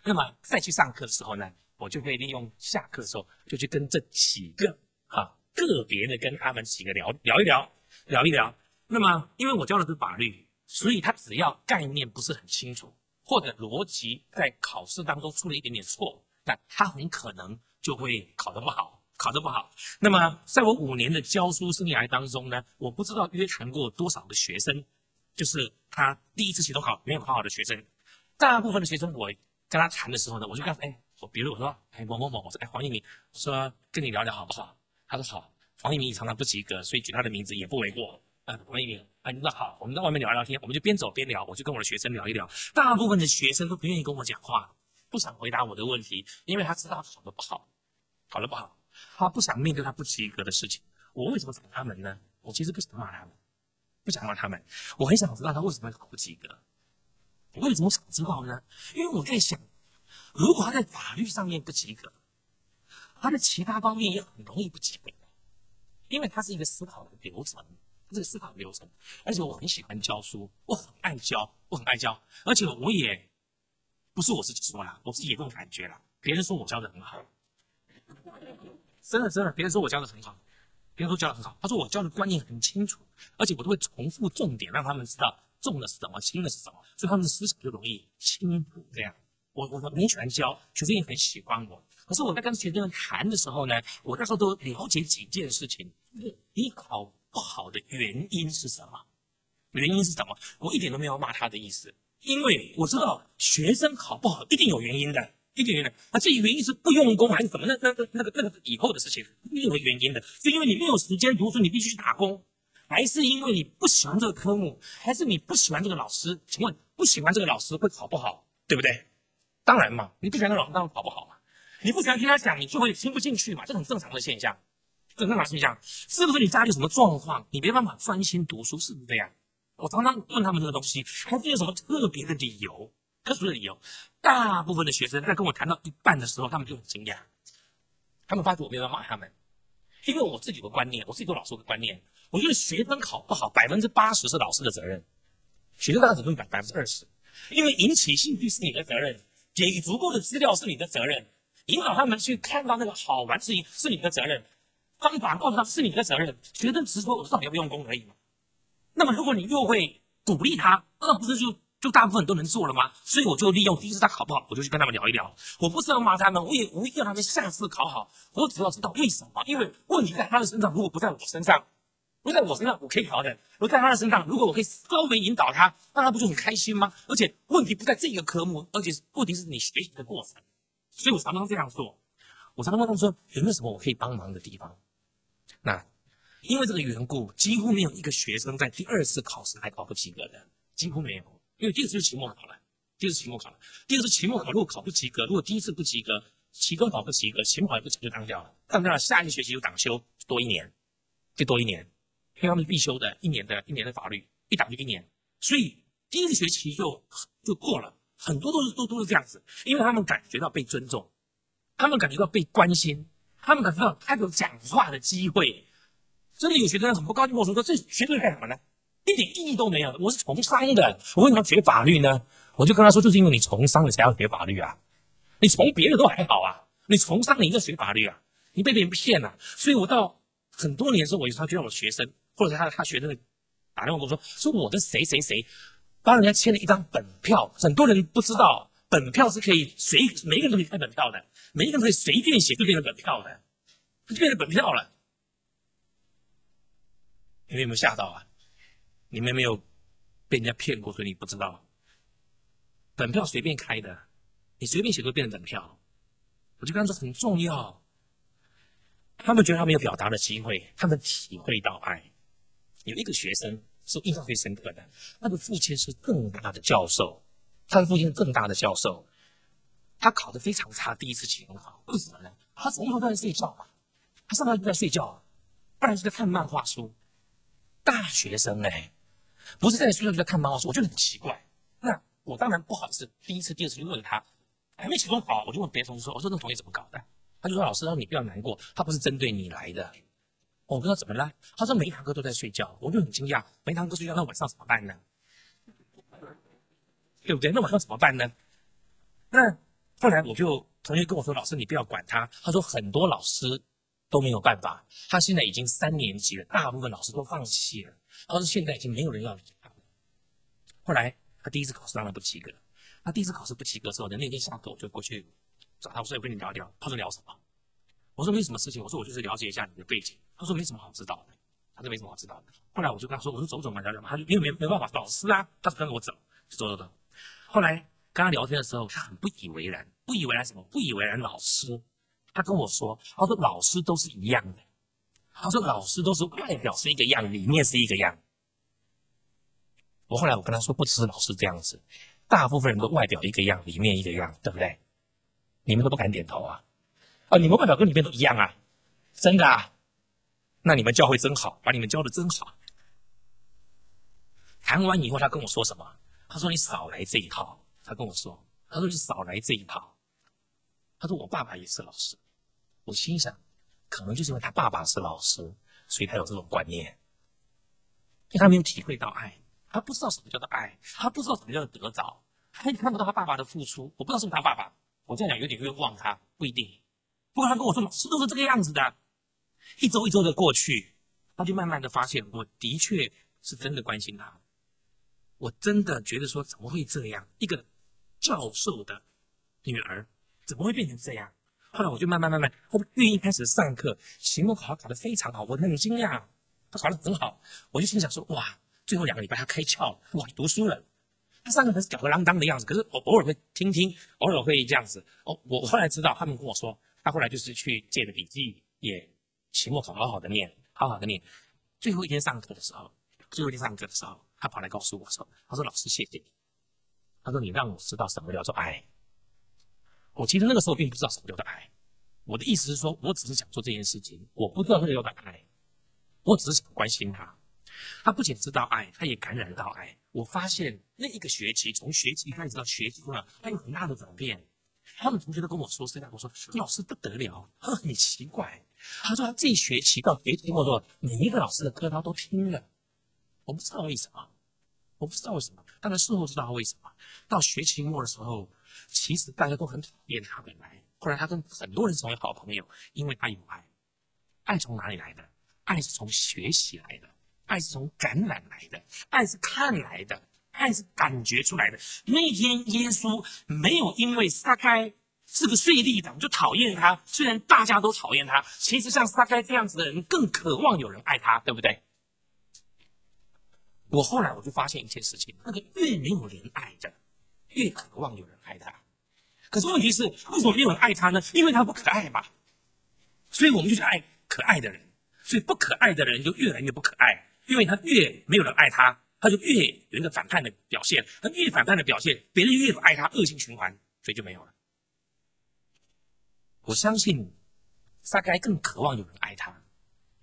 那么再去上课的时候呢，我就会利用下课的时候就去跟这几个哈个别的跟他们几个聊聊一聊，聊一聊。那么因为我教的是法律，所以他只要概念不是很清楚，或者逻辑在考试当中出了一点点错，那他很可能就会考得不好，考得不好。那么在我五年的教书生涯当中呢，我不知道约谈过多少个学生。就是他第一次期中考没有考好的学生，大部分的学生，我跟他谈的时候呢，我就告诉哎，我比如我说，哎某某某，我说哎黄一鸣，说跟你聊聊好不好？他说好。黄一鸣也常常不及格，所以举他的名字也不为过。嗯，黄一鸣，啊，你说好，我们在外面聊聊天，我们就边走边聊，我就跟我的学生聊一聊。大部分的学生都不愿意跟我讲话，不想回答我的问题，因为他知道考得不好，考得不好，他不想面对他不及格的事情。我为什么找他们呢？我其实不想骂他们。不想骂他们，我很想知道他为什么考不及格。我为什么想知道呢？因为我在想，如果他在法律上面不及格，他的其他方面也很容易不及格，因为他是一个思考的流程，这个思考流程。而且我很喜欢教书，我很爱教，我很爱教，而且我也不是我自己说啦，我自己也这种感觉啦。别人说我教的很好，真的真的，别人说我教的很好。别人都教的很好，他说我教的观念很清楚，而且我都会重复重点，让他们知道重的是什么，轻的是什么，所以他们的思想就容易清楚。这样，我我很喜欢教，学生也很喜欢我。可是我在跟学生谈的时候呢，我那时候都了解几件事情：你考不好的原因是什么？原因是什么？我一点都没有骂他的意思，因为我知道学生考不好一定有原因的，一定有原因的。那这原因是不用功还是怎么？那那那那个那个以后的事情，任何原因的，是因为你没有时间读书，你必须去打工，还是因为你不喜欢这个科目，还是你不喜欢这个老师？请问不喜欢这个老师会考不好，对不对？当然嘛，你不喜欢这个老师当然考不好嘛。你不喜欢听他讲，你就会听不进去嘛，这很正常的现象，很正常现象。是不是你家里有什么状况，你没办法专心读书，是不是这样？我常常问他们这个东西，还是有什么特别的理由？特殊的理由？大部分的学生在跟我谈到一半的时候，他们就很惊讶，他们发觉我没有骂他们，因为我自己的观念，我自己做老师的观念，我觉得学生考不好，百分之八十是老师的责任，学生大概只分百百分之二十，因为引起兴趣是你的责任，给予足够的资料是你的责任，引导他们去看到那个好玩事情是你的责任，方法告诉他是你的责任，学生只说我到底要不用功而已嘛。那么，如果你又会鼓励他，那不是就就大部分都能做了吗？所以我就利用第一次他考不好，我就去跟他们聊一聊。我不是要骂他们，我也无意让他们下次考好。我只要知道为什么，因为问题在他的身上，如果不在我身上，不在我身上，我可以调整；如果在他的身上，如果我可以稍微引导他，那他不就很开心吗？而且问题不在这个科目，而且问题是你学习的过程。所以我常常这样做。我常常问他们说，有没有什么我可以帮忙的地方？那。因为这个缘故，几乎没有一个学生在第二次考试还考不及格的，几乎没有。因为第二次是期末考了，第二次期末考了，第二次期末考如果考不及格，如果第一次不及格，期中考不及格，期末考不及格就当掉了，当掉了，下一个学期就党修多一年，就多一年，因为他们必修的一年的一年的法律，一党就一年，所以第一个学期就就过了，很多都是都都是这样子，因为他们感觉到被尊重，他们感觉到被关心，他们感觉到他有讲话的机会。真的有学生很不高兴，跟我说：“说这学这个干什么呢？一点意义都没有。我是从商的，我为什么要学法律呢？”我就跟他说：“就是因为你从商，你才要学法律啊！你从别的都还好啊，你从商，你应该学法律啊！你被别人骗了。所以我到很多年之后，我就他就让我学生，或者是他他学生打电话跟我说：说我的谁谁谁帮人家签了一张本票。很多人不知道，本票是可以随每一个人都可以开本票的，每一个人可以随便写就变成本票的，就变成本票了。”你们有没有吓到啊？你们有没有被人家骗过？所以你不知道，本票随便开的，你随便写都变成本票。我就跟他说很重要。他们觉得他没有表达的机会，他们体会到爱。有一个学生是印象最深刻的，他的父亲是更大的教授，他的父亲是更大的教授，他考得非常差，第一次期中考，为什么呢？他从头都在睡觉嘛，他上课就在睡觉，不然就在看漫画书。大学生哎，不是在睡觉就在看漫画书，我觉得很奇怪。那我当然不好意思，第一次、第二次就问他，还没期中考，我就问别的同学说：“我说那同学怎么搞的？”他就说：“老师，让你不要难过，他不是针对你来的。”我不知道怎么了，他说每一堂课都在睡觉，我就很惊讶，每一堂课睡觉，那晚上怎么办呢？对不对？那我要怎么办呢？那后来我就同学跟我说：“老师，你不要管他。”他说很多老师。都没有办法，他现在已经三年级了，大部分老师都放弃了。他说现在已经没有人要理他。后来他第一次考试当然不及格，他第一次考试不及格之后，那天下课我就过去找他，我说我跟你聊聊。他说聊什么？我说没什么事情，我说我就是了解一下你的背景。他说没什么好知道的，他说没什么好知道的。后来我就跟他说，我说走走嘛，聊聊嘛。他就因为没没办法，老师啊，他跟着我走，走走走。后来跟他聊天的时候，他很不以为然，不以为然什么？不以为然老师。他跟我说：“他说老师都是一样的。他说老师都是外表是一个样，里面是一个样。我后来我跟他说，不只是老师这样子，大部分人都外表一个样，里面一个样，对不对？你们都不敢点头啊？啊，你们外表跟里面都一样啊？真的啊？那你们教会真好，把你们教的真好。谈完以后，他跟我说什么？他说你少来这一套。他跟我说，他说你少来这一套。他说我爸爸也是老师。”我心想，可能就是因为他爸爸是老师，所以他有这种观念，因为他没有体会到爱，他不知道什么叫做爱，他不知道什么叫做得着，他也看不到他爸爸的付出。我不知道是不是他爸爸，我这样讲有点冤枉他，不一定。不过他跟我说，老师都是这个样子的。一周一周的过去，他就慢慢的发现，我的确是真的关心他，我真的觉得说怎么会这样？一个教授的女儿，怎么会变成这样？后来我就慢慢慢慢，后月一开始上课，期末考考得非常好，我很惊讶，他考得很好，我就心想说，哇，最后两个礼拜他开窍了，哇，读书了。他上课还是吊儿郎当的样子，可是我偶尔会听听，偶尔会这样子。哦，我后来知道，他们跟我说，他后来就是去借的笔记，也期末考好好的念，好好的念。最后一天上课的时候，最后一天上课的时候，他跑来告诉我说：“他说老师谢谢你，他说你让我知道什么叫做爱。我其实那个时候并不知道什么叫做爱。我的意思是说，我只是想做这件事情，我不知道那个叫做爱，我只是想关心他。他不仅知道爱，他也感染到爱。我发现那一个学期，从学期开始到学期末，他有很大的转变。他们同学都跟我说，现在我说老师不得了，很奇怪。”他说：“他这一学期到学期末的时候，每一个老师的课他都听了。我不知道为什么，我不知道为什么。当然事后知道为什么。到学期末的时候，其实大家都很讨厌他。本来后来他跟很多人成为好朋友，因为他有爱。爱从哪里来的？爱是从学习来的，爱是从感染来的，爱是看来的，爱是感觉出来的。那天耶稣没有因为撒开。”是个税吏长，就讨厌他。虽然大家都讨厌他，其实像撒该这样子的人更渴望有人爱他，对不对？我后来我就发现一件事情：那个越没有人爱的，越渴望有人爱他。可是问题是，为什么没有人爱他呢？因为他不可爱嘛。所以我们就去爱可爱的人，所以不可爱的人就越来越不可爱，因为他越没有人爱他，他就越有一个反叛的表现。他越反叛的表现，别人越不爱他，恶性循环，所以就没有了。我相信撒该更渴望有人爱他。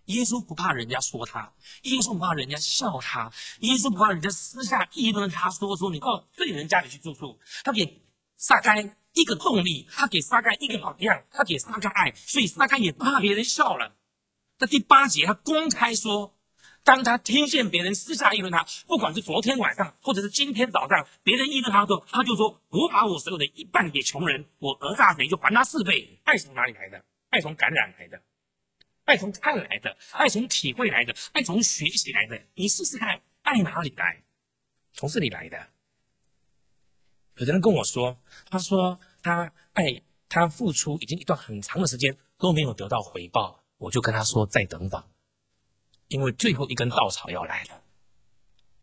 耶稣不怕人家说他，耶稣不怕人家笑他，耶稣不怕人家私下议论他，说说你到罪人家里去住宿。他给撒该一个动力，他给撒该一个榜样，他给撒该爱，所以撒该也不怕别人笑了。在第八节，他公开说。当他听见别人私下议论他，不管是昨天晚上或者是今天早上，别人议论他的时候，他就说：“我把我所有的一半给穷人，我讹诈谁就还他四倍。”爱从哪里来的？爱从感染来的，爱从看来的，爱从体会来的，爱从学习来的。你试试看，爱哪里来？从这里来的。有的人跟我说，他说他爱他付出已经一段很长的时间都没有得到回报，我就跟他说：“再等等。”因为最后一根稻草要来了，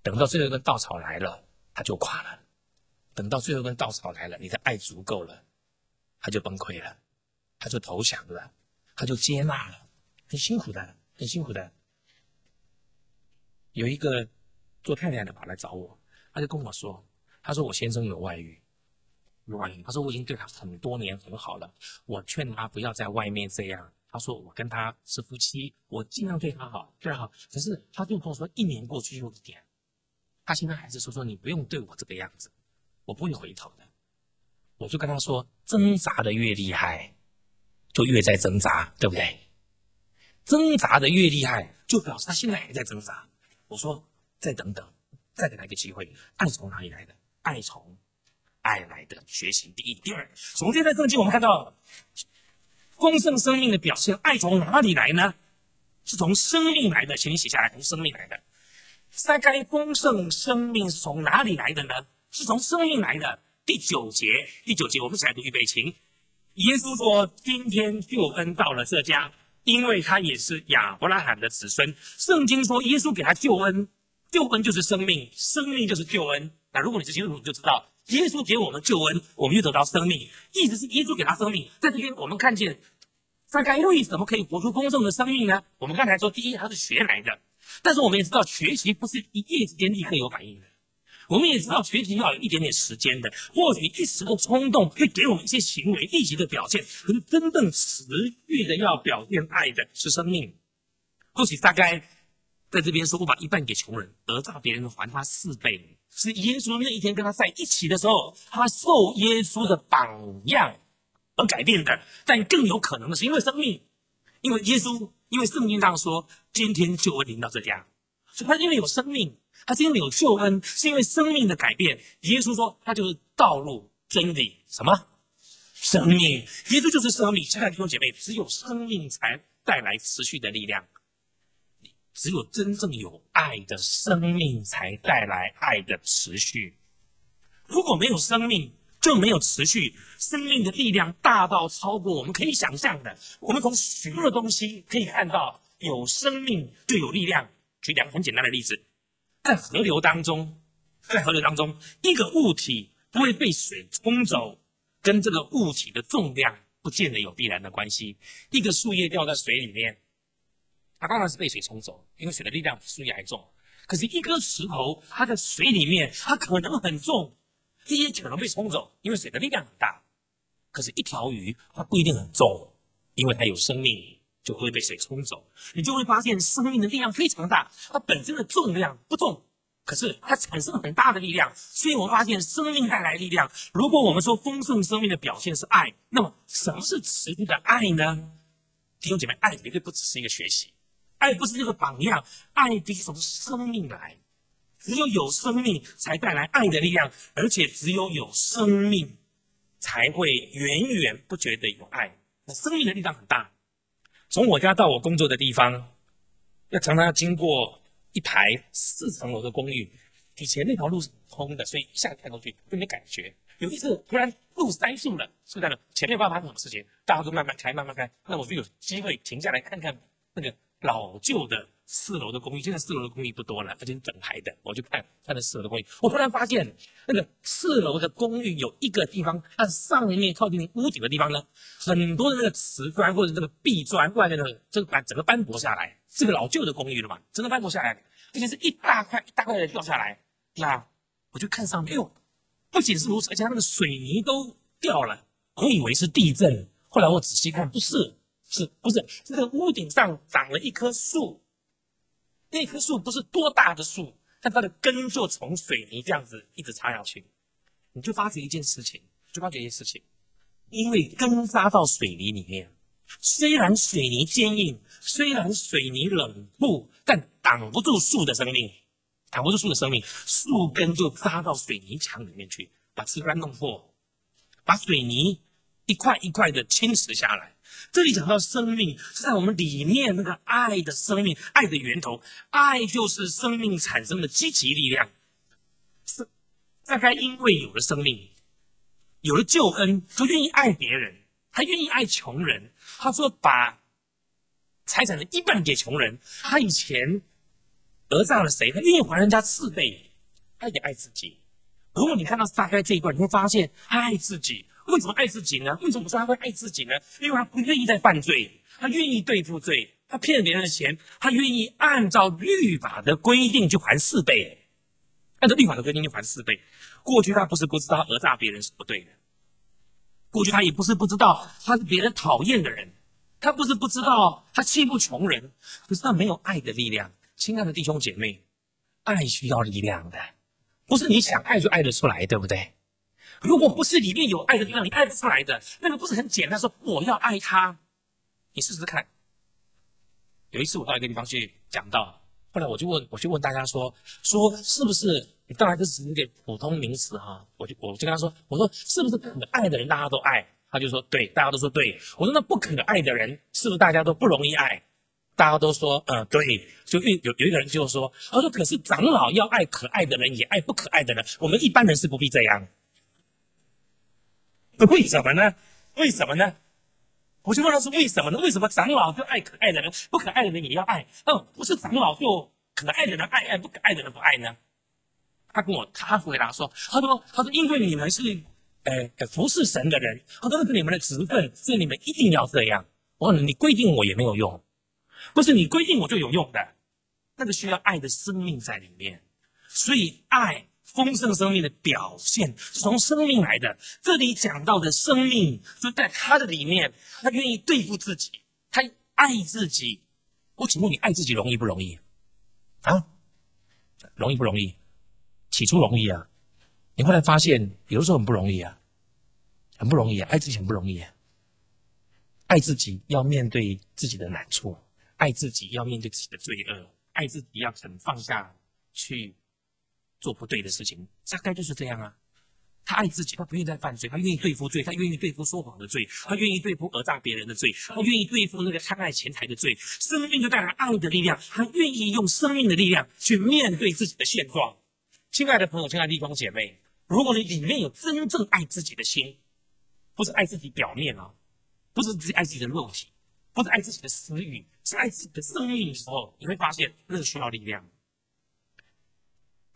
等到最后一根稻草来了，他就垮了；等到最后一根稻草来了，你的爱足够了，他就崩溃了，他就投降了，他就接纳了，很辛苦的，很辛苦的。有一个做太太的跑来找我，他就跟我说：“他说我先生有外遇，有外遇。他说我已经对他很多年很好了，我劝他不要在外面这样。”他说：“我跟他是夫妻，我尽量对他好，对他好。可是他就跟我说，一年过去又一点，他现在还是说说你不用对我这个样子，我不会回头的。我就跟他说，挣扎的越厉害，就越在挣扎，对不对？挣扎的越厉害，就表示他现在还在挣扎。我说，再等等，再给他一个机会。爱从哪里来的？爱从爱来的。学习第一，第二，从这段圣经我们看到。”丰盛生命的表现，爱从哪里来呢？是从生命来的，请你写下来，从生命来的。三该丰盛生命是从哪里来的呢？是从生命来的。第九节，第九节，我们一起来读预备情。耶稣说：“今天救恩到了这家，因为他也是亚伯拉罕的子孙。”圣经说，耶稣给他救恩，救恩就是生命，生命就是救恩。那如果你是基督徒，就知道。耶稣给我们救恩，我们就得到生命。意思是耶稣给他生命。在这边，我们看见撒该为什么可以活出丰盛的生命呢？我们刚才说，第一，他是学来的，但是我们也知道，学习不是一夜之间立刻有反应的。我们也知道，学习要有一点点时间的。或许一时的冲动会给我们一些行为立即的表现，可是真正持续的要表现爱的是生命。或许大概在这边说：“我把一半给穷人，讹诈别人还他四倍。”是耶稣那一天跟他在一起的时候，他受耶稣的榜样而改变的。但更有可能的是，因为生命，因为耶稣，因为圣经上说，今天就会临到这家，所以他因为有生命，他是因为有救恩，是因为生命的改变。耶稣说，他就是道路、真理，什么？生命。耶稣就是生命。亲爱的弟兄姐妹，只有生命才带来持续的力量。只有真正有爱的生命，才带来爱的持续。如果没有生命，就没有持续。生命的力量大到超过我们可以想象的。我们从许多的东西可以看到，有生命就有力量。举两个很简单的例子，在河流当中，在河流当中，一个物体不会被水冲走，跟这个物体的重量不见得有必然的关系。一个树叶掉在水里面，它当然是被水冲走，因为水的力量比树叶还重。可是，一颗石头，它在水里面，它可能很重，也可能被冲走，因为水的力量很大。可是，一条鱼它不一定很重，因为它有生命，就会被水冲走。你就会发现，生命的力量非常大，它本身的重量不重，可是它产生很大的力量。所以我发现，生命带来力量。如果我们说丰盛生命的表现是爱，那么什么是持续的爱呢？弟兄姐妹，爱绝对不只是一个学习。爱不是这个榜样，爱必须从生命来。只有有生命，才带来爱的力量，而且只有有生命，才会源源不绝的有爱。那生命的力量很大。从我家到我工作的地方，要常常要经过一排四层楼的公寓。以前那条路是通的，所以一下子看过去就没感觉。有一次突然路塞住了，是不是？前面不知道发生什么事情，大家都慢慢开，慢慢开，那我就有机会停下来看看那个。老旧的四楼的公寓，现在四楼的公寓不多了，而且是整排的。我就看看那四楼的公寓，我突然发现那个四楼的公寓有一个地方，它上面靠近屋顶的地方呢，很多的那个瓷砖或者这个壁砖外面的这个板整个斑驳下来，是个老旧的公寓了嘛，整个斑驳下来，而且是一大块一大块的掉下来。那我就看上面，哎呦，不仅是如此，而且那个水泥都掉了。我以为是地震，后来我仔细看，不是。是不是这个屋顶上长了一棵树？那棵树不是多大的树，但它的根就从水泥这样子一直插下去。你就发觉一件事情，就发觉一件事情，因为根扎到水泥里面，虽然水泥坚硬，虽然水泥冷酷，但挡不住树的生命，挡不住树的生命，树根就扎到水泥墙里面去，把瓷砖弄破，把水泥一块一块的侵蚀下来。这里讲到生命是在我们里面那个爱的生命，爱的源头，爱就是生命产生的积极力量。是大概因为有了生命，有了救恩，就愿意爱别人，他愿意爱穷人。他说把财产的一半给穷人。他以前讹诈了谁，他愿意还人家四倍。他也爱自己。如果你看到大概这一段，你会发现他爱自己。为什么爱自己呢？为什么说他会爱自己呢？因为他不愿意再犯罪，他愿意对付罪，他骗别人的钱，他愿意按照律法的规定去还四倍，按照律法的规定去还四倍。过去他不是不知道讹诈别人是不对的，过去他也不是不知道他是别人讨厌的人，他不是不知道他欺负穷人，可是他没有爱的力量。亲爱的弟兄姐妹，爱需要力量的，不是你想爱就爱得出来，对不对？如果不是里面有爱的力量，你爱不出来的。那个不是很简单，说我要爱他，你试试看。有一次我到一个地方去讲到，后来我就问，我就问大家说，说是不是？你当然这只是一个普通名词哈。我就我就跟他说，我说是不是可爱的人大家都爱？他就说对，大家都说对。我说那不可爱的人是不是大家都不容易爱？大家都说嗯对。就有有有一个人就说，他说可是长老要爱可爱的人，也爱不可爱的人。我们一般人是不必这样。为什么呢？为什么呢？我就问他是为什么呢？为什么长老就爱可爱的人，不可爱的人也要爱？嗯，不是长老就可爱的人爱爱，不可爱的人不爱呢？他跟我他回答说，他说他说因为你们是呃服侍神的人，他说那是你们的职分，所以你们一定要这样。我说你规定我也没有用，不是你规定我就有用的，那个需要爱的生命在里面，所以爱。丰盛生命的表现是从生命来的。这里讲到的生命，就在他的里面，他愿意对付自己，他爱自己。我请问你，爱自己容易不容易？啊？容易不容易？起初容易啊，你后来发现，有的时候很不容易啊，很不容易啊，爱自己很不容易啊。爱自己要面对自己的难处，爱自己要面对自己的罪恶，爱自己要肯放下去。做不对的事情，大概就是这样啊。他爱自己，他不愿意再犯罪，他愿意对付罪，他愿意对付说谎的罪，他愿意对付讹诈别人的罪，他愿意对付那个贪爱钱财的罪。生命就带来爱的力量，他愿意用生命的力量去面对自己的现状。亲爱的朋友，亲爱的弟兄姐妹，如果你里面有真正爱自己的心，不是爱自己表面啊，不是只爱自己的肉体，不是爱自己的私欲，是爱自己的生命的时候，你会发现那是需要力量。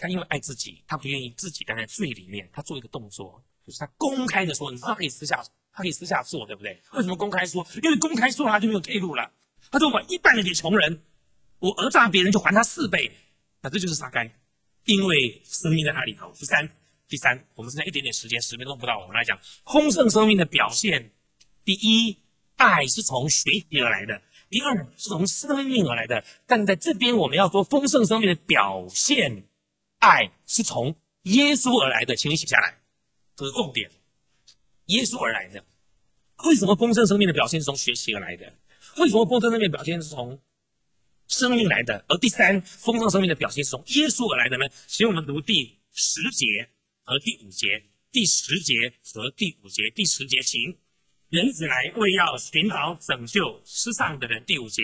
他因为爱自己，他不愿意自己待在罪里面，他做一个动作，就是他公开的说，你知道可以私下，他可以私下做，对不对？为什么公开说？因为公开说他就没有退路了。他说我一半的给穷人，我讹诈别人就还他四倍，那这就是撒该，因为生命在他里头。第三。第三，我们剩下一点点时间，十分钟不到，我们来讲丰盛生命的表现。第一，爱是从学习而来的；第二，是从生命而来的。但在这边，我们要说丰盛生命的表现，爱是从耶稣而来的，请你写下来，这是重点。耶稣而来的，为什么丰盛生命的表现是从学习而来的？为什么丰盛生命的表现是从生命来的？而第三，丰盛生命的表现是从耶稣而来的呢？请我们读第十节。和第五节、第十节和第五节、第十节，请人子来为要寻找拯救失丧的人。第五节，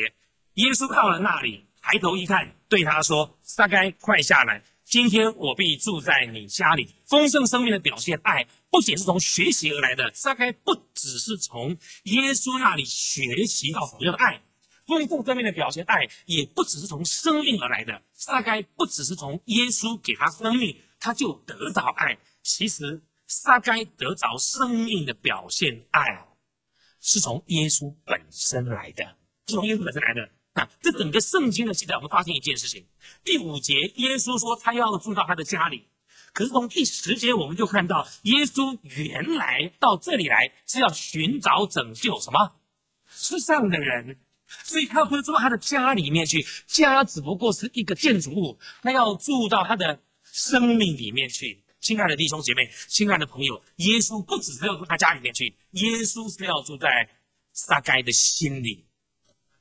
耶稣到了那里，抬头一看，对他说：“撒该，快下来！今天我必住在你家里。”丰盛生命的表现，爱不仅是从学习而来的，撒该不只是从耶稣那里学习到所有的爱。丰盛生命的表现，爱也不只是从生命而来的，撒该不只是从耶稣给他生命。他就得着爱。其实撒该得着生命的表现，爱是从耶稣本身来的，是从耶稣本身来的。那这整个圣经的记载，我们发现一件事情：第五节，耶稣说他要住到他的家里；可是从第十节，我们就看到耶稣原来到这里来是要寻找拯救什么世上的人，所以他不是住到他的家里面去，家只不过是一个建筑物，他要住到他的。生命里面去，亲爱的弟兄姐妹，亲爱的朋友，耶稣不只是要住他家里面去，耶稣是要住在撒该的心里。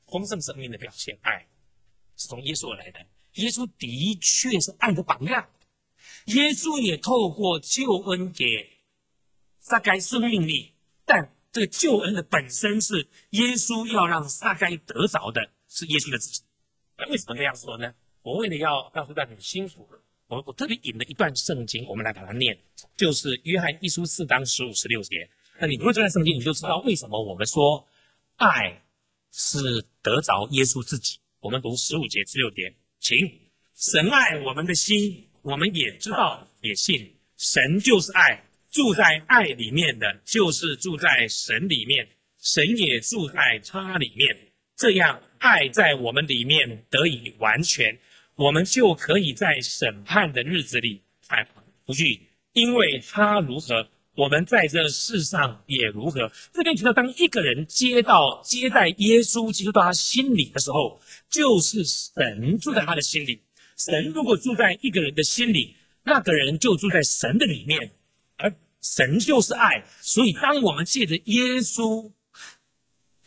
丰盛生命的表现，爱是从耶稣而来的。耶稣的确是爱的榜样，耶稣也透过救恩给撒该生命力，但这个救恩的本身是耶稣要让撒该得着的，是耶稣的自己。那为什么这样说呢？我为了要告诉大家很清楚。我我特别引了一段圣经，我们来把它念，就是约翰一书四章十五十六节。那你读了这段圣经，你就知道为什么我们说爱是得着耶稣自己。我们读十五节至六节，请神爱我们的心，我们也知道也信，神就是爱，住在爱里面的，就是住在神里面，神也住在他里面，这样爱在我们里面得以完全。我们就可以在审判的日子里才不惧，因为他如何，我们在这世上也如何。这边提到，当一个人接到接待耶稣基督到他心里的时候，就是神住在他的心里。神如果住在一个人的心里，那个人就住在神的里面，而神就是爱。所以，当我们借着耶稣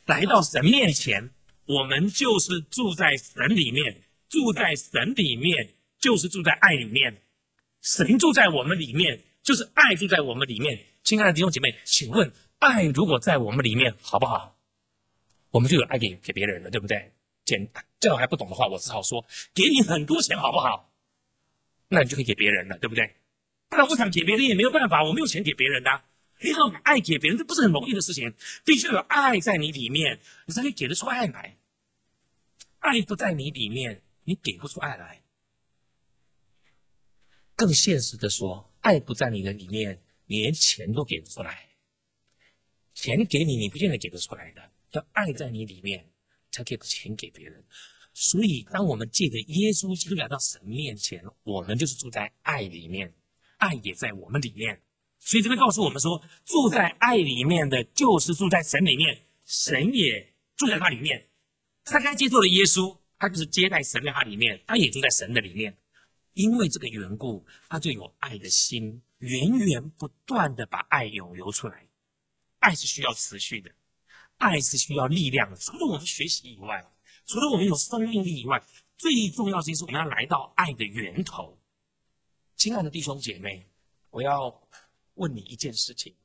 来到神面前，我们就是住在神里面。住在神里面，就是住在爱里面。神住在我们里面，就是爱住在我们里面。亲爱的弟兄姐妹，请问，爱如果在我们里面，好不好？我们就有爱给给别人了，对不对？简这还不懂的话，我只好说，给你很多钱，好不好？那你就可以给别人了，对不对？不然我想给别人也没有办法，我没有钱给别人的。你要爱给别人，这不是很容易的事情，必须有爱在你里面，你才可以给得出爱来。爱不在你里面。你给不出爱来，更现实的说，爱不在你的里面，你连钱都给不出来。钱给你，你不见得给得出来的，要爱在你里面，才可以把钱给别人。所以，当我们借着耶稣基督来到神面前，我们就是住在爱里面，爱也在我们里面。所以，这边告诉我们说，住在爱里面的，就是住在神里面，神也住在他里面。他该接受了耶稣。他就是接待神在他里面，他也住在神的里面，因为这个缘故，他就有爱的心，源源不断的把爱涌流出来。爱是需要持续的，爱是需要力量的。除了我们学习以外，除了我们有生命力以外，最重要的是我们要来到爱的源头。亲爱的弟兄姐妹，我要问你一件事情，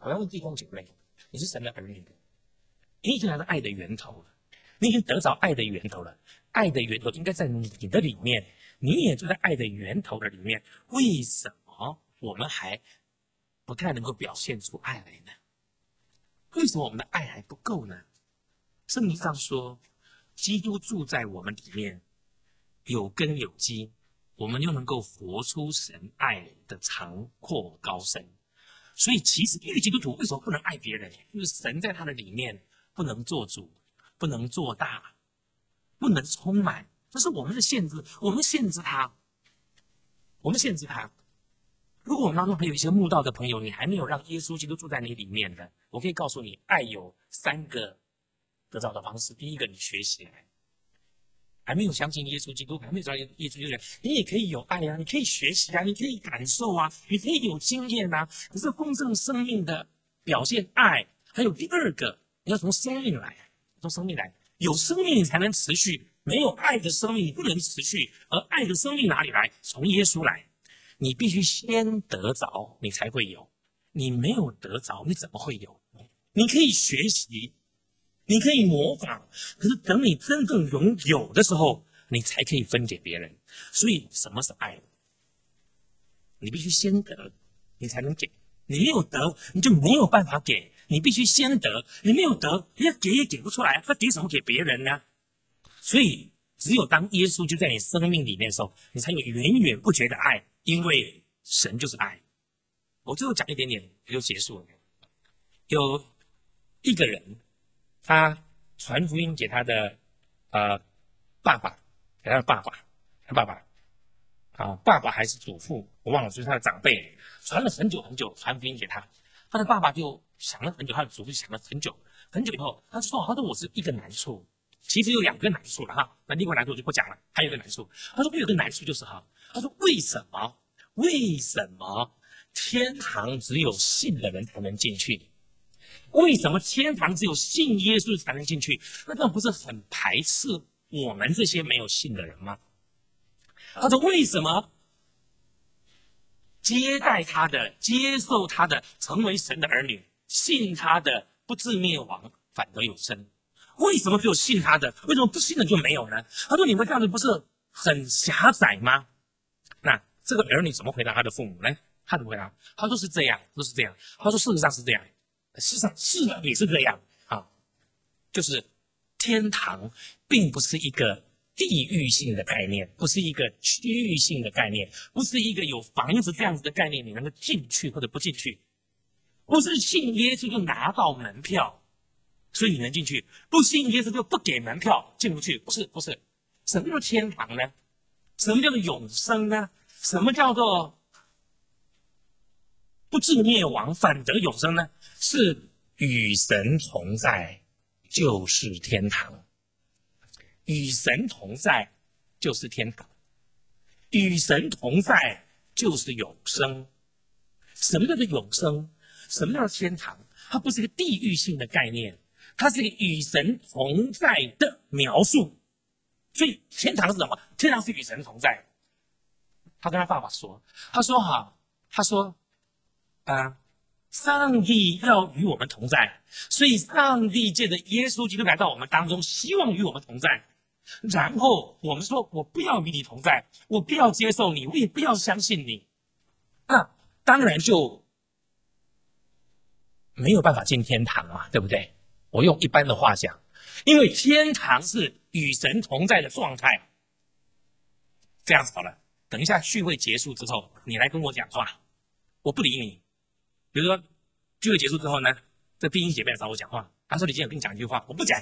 我要问弟兄姐妹，你是神的儿女，你已经来到爱的源头了，你已经得着爱的源头了。爱的源头应该在你的里面，你也住在爱的源头的里面。为什么我们还不太能够表现出爱来呢？为什么我们的爱还不够呢？圣经上说，基督住在我们里面，有根有基，我们又能够活出神爱的长阔高深。所以，其实一个基督徒为什么不能爱别人？就是神在他的里面不能做主，不能做大，不能充满，这是我们的限制。我们限制他，我们限制他。如果我们当中还有一些慕道的朋友，你还没有让耶稣基督住在你里面的，我可以告诉你，爱有三个得到的方式。第一个，你学习，还没有相信耶稣基督，还没有知道耶稣基督，你也可以有爱啊，你可以学习啊，你可以感受啊，你可以有经验啊。可是丰盛生命的表现，爱还有第二个，你要从生命来，从生命来，有生命你才能持续，没有爱的生命不能持续。而爱的生命哪里来？从耶稣来。你必须先得着，你才会有；你没有得着，你怎么会有？你可以学习，你可以模仿，可是等你真正拥有的时候，你才可以分给别人。所以，什么是爱？你必须先得，你才能给；你没有得，你就没有办法给。你必须先得，你没有得，你要给也给不出来，他给什么给别人呢？所以，只有当耶稣就在你生命里面的时候，你才有源源不绝的爱。因为神就是爱，我最后讲一点点就结束了。有一个人，他传福音给他的呃爸爸，给他的爸爸，他爸爸啊，爸爸还是祖父，我忘了，就是他的长辈，传了很久很久，传福音给他，他的爸爸就想了很久，他的祖父想了很久很久以后，他说：“他说我是一个难处，其实有两个难处了哈，那另外难处我就不讲了，还有个难处，他说我有个难处就是哈。”他说：“为什么？为什么天堂只有信的人才能进去？为什么天堂只有信耶稣才能进去？那这不是很排斥我们这些没有信的人吗？”他说：“为什么接待他的、接受他的、成为神的儿女，信他的不至灭亡，反得有生？为什么只有信他的？为什么不信的就没有呢？”他说：“你们这样子不是很狭窄吗？”那这个儿女怎么回答他的父母呢？他怎么回答？他说是这样，说是这样。他说事实上是这样，事实上是的也是这样啊。就是天堂并不是一个地域性的概念，不是一个区域性的概念，不是一个有房子这样子的概念，你能够进去或者不进去，不是信耶稣就拿到门票，所以你能进去；不信耶稣就不给门票进不去。不是，不是，什么叫天堂呢？什么叫做永生呢？什么叫做不至灭亡反得永生呢？是与神同在，就是天堂；与神同在，就是天堂；与神同在，就是永生。什么叫做永生？什么叫天堂？它不是一个地域性的概念，它是个与神同在的描述。所以天堂是什么？天堂是与神同在。他跟他爸爸说：“他说哈，他说，啊，上帝要与我们同在，所以上帝借着耶稣基督来到我们当中，希望与我们同在。然后我们说，我不要与你同在，我不要接受你，我也不要相信你。那当然就没有办法进天堂啊，对不对？我用一般的话讲，因为天堂是。”与神同在的状态，这样子好了。等一下聚会结束之后，你来跟我讲话，我不理你。比如说聚会结束之后呢，这冰英姐妹来找我讲话，她说：“李建，我跟你讲一句话，我不讲，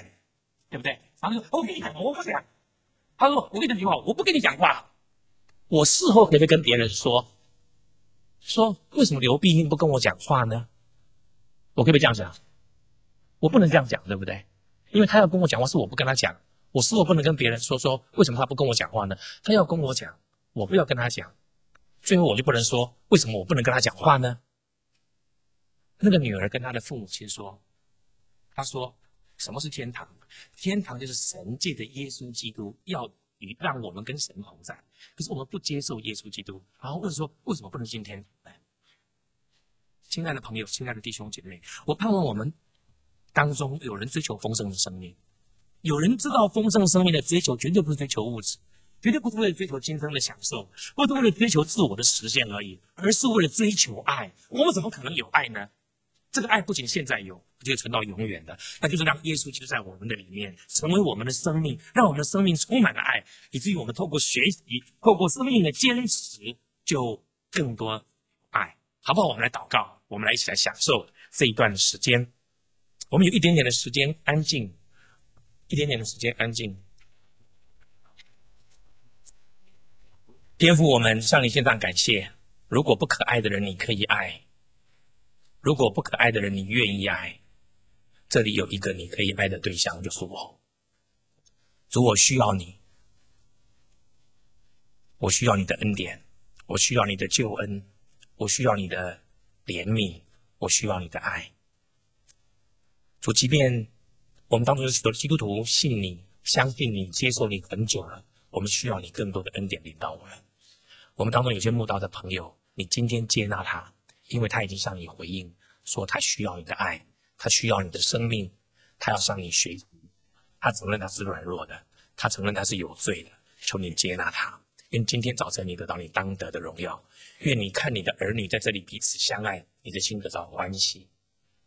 对不对？”然后说：“我跟你讲，我不讲。”他说：“我跟你讲一句话，我不跟你讲话。”我事后可不可以跟别人说，说为什么刘碧英不跟我讲话呢？我可不可以这样讲？我不能这样讲，对不对？因为他要跟我讲话，是我不跟他讲。我是否不能跟别人说说为什么他不跟我讲话呢？他要跟我讲，我不要跟他讲，最后我就不能说为什么我不能跟他讲话呢？那个女儿跟她的父母亲说：“他说什么是天堂？天堂就是神界的耶稣基督要与让我们跟神同在。可是我们不接受耶稣基督，然后问说为什么不能进天堂？”亲爱的朋友，亲爱的弟兄姐妹，我盼望我们当中有人追求丰盛的生命。有人知道丰盛生命的追求绝对不是追求物质，绝对不是为了追求今生的享受，不是为了追求自我的实现而已，而是为了追求爱。我们怎么可能有爱呢？这个爱不仅现在有，就存到永远的，那就是让耶稣就在我们的里面，成为我们的生命，让我们的生命充满了爱，以至于我们透过学习，透过生命的坚持，就更多爱，好不好？我们来祷告，我们来一起来享受这一段时间。我们有一点点的时间安静，一点点的时间安静。天父，我们向你献上感谢。如果不可爱的人，你可以爱。如果不可爱的人，你愿意爱，这里有一个你可以爱的对象，就是我。主，我需要你，我需要你的恩典，我需要你的救恩，我需要你的怜悯，我需要你的爱。主，即便我们当中有许多基督徒信你、相信你、接受你很久了，我们需要你更多的恩典领导我们。我们当中有些慕道的朋友，你今天接纳他。因为他已经向你回应，说他需要你的爱，他需要你的生命，他要向你学习，他承认他是软弱的，他承认他是有罪的，求你接纳他。愿今天早晨你得到你当得的荣耀，愿你看你的儿女在这里彼此相爱，你的心得到欢喜。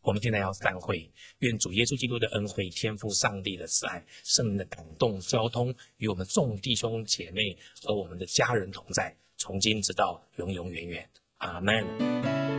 我们现在要散会，愿主耶稣基督的恩惠、天赋上帝的慈爱、圣灵的感动、交通，与我们众弟兄姐妹和我们的家人同在，从今直到永永远远。阿门。